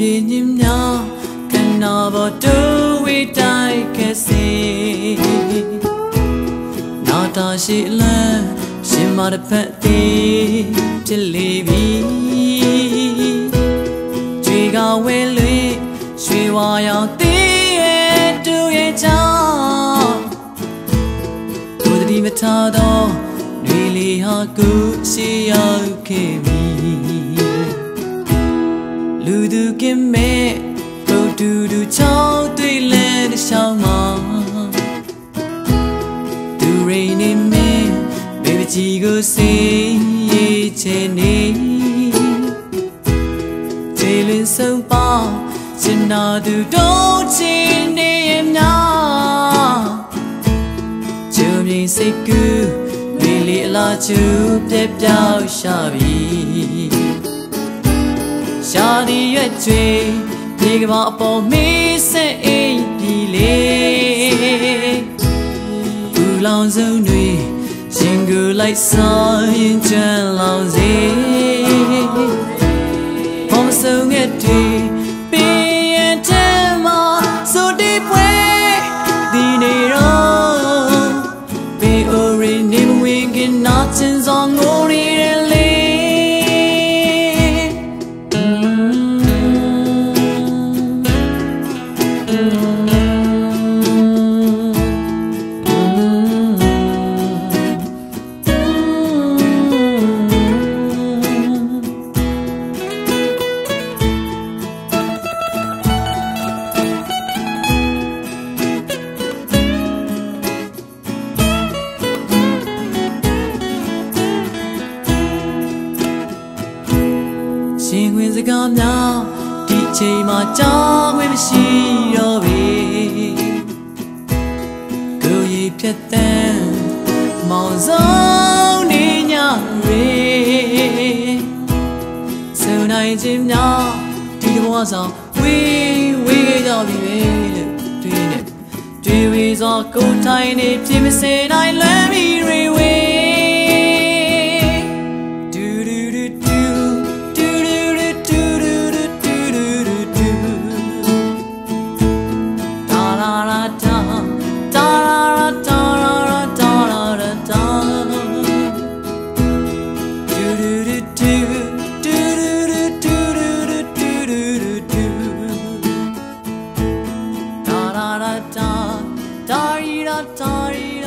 ရီညင်ညာကနာဘောတူဝိတိုင်ကစီနာတာရှိလန်းရှင်မတဖက်သေးဖြစ်လေပြီကြွေကဝဲလွေရွှေဝါရောင်သေးရဲ့တူရဲ့ချာကိုယ်တည်းမထားတော့ really hard good see you came ခဲ့ပြီလူသူကင်းမဲ့ဘုဒ္ဓဒူချောင်းတွေ့လဲတဲ့ရှောင်းမှာသူရိနေမင်းဘေဘကြီးကိုစေးရေးချင်နေခြေလင်းဆုံးပါစင်နာသူတော့ချင်နေရဲ့များကျုံမြင်စိတ်ကူလေလေအလားချူပြက်ပြောက်ရှာပြီ ရှာဒီရွက်ချွေဒီကဘာအပေါ်မေးဆက်အိမ်ပြီလေဘူလောင်စုံတွေရှင်ကိုလိုက်ဆောင်ရင်ချမ်းလောင်စေဘောမဆုံးငယ်တွေပင်ရတဲ့မှာဆိုဒီပွဲဒီနေတော့ပေအိုရီနေမဝင်ခင်နာချင်စောငိုရီ ရှင်ဝင်စကားများဒီချိန်မှာကြားခွင့်မရှိတော့ပြီကိုယ်ရည်ဖြတ်တန်းမောင်ဆုံးနေညရေဆုံနိုင်ခြင်းများဒီဘဝဆောင်ဝေးဝေးခဲ့ကြပြီပဲလို့တွေးနေတွေးဝေးစွာကိုယ်ထိုင်နေပြင်းမစင်နိုင်လွမ်းပြီးရေဝေး Tarira, tarira.